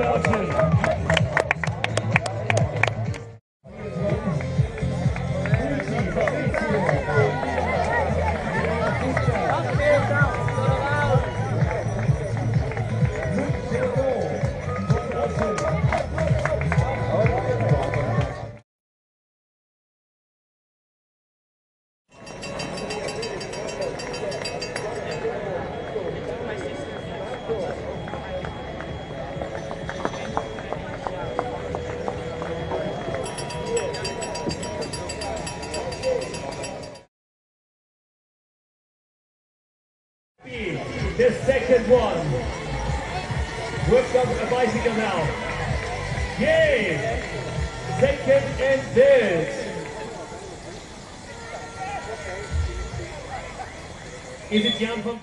Belgium. The second one. Works up a bicycle now. Yay! Second and third. Is it Jan van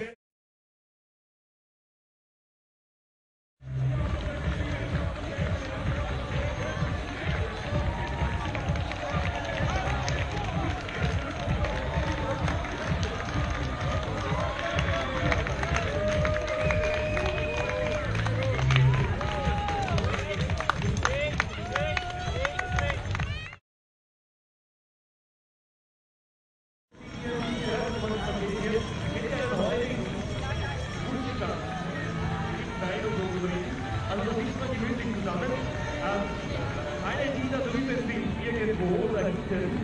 Mọi người!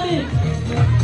Mari.